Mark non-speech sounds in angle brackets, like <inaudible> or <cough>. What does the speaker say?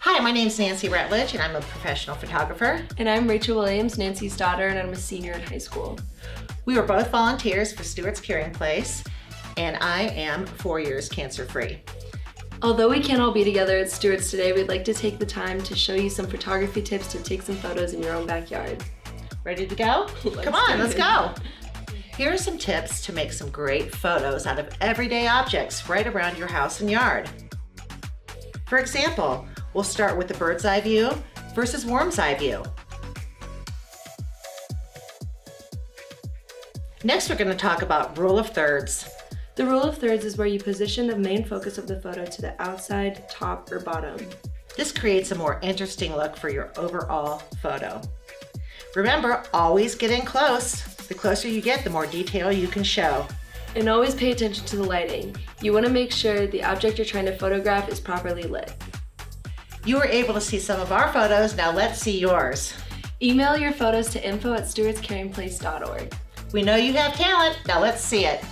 Hi, my name is Nancy Rutledge, and I'm a professional photographer. And I'm Rachel Williams, Nancy's daughter, and I'm a senior in high school. We were both volunteers for Stewart's Caring Place, and I am four years cancer free. Although we can't all be together at Stewart's today, we'd like to take the time to show you some photography tips to take some photos in your own backyard. Ready to go? <laughs> Come on, let's go. Here are some tips to make some great photos out of everyday objects right around your house and yard. For example, We'll start with the bird's eye view versus worm's eye view. Next, we're going to talk about rule of thirds. The rule of thirds is where you position the main focus of the photo to the outside, top, or bottom. This creates a more interesting look for your overall photo. Remember, always get in close. The closer you get, the more detail you can show. And always pay attention to the lighting. You want to make sure the object you're trying to photograph is properly lit. You were able to see some of our photos, now let's see yours. Email your photos to info at stewartscaringplace.org. We know you have talent, now let's see it.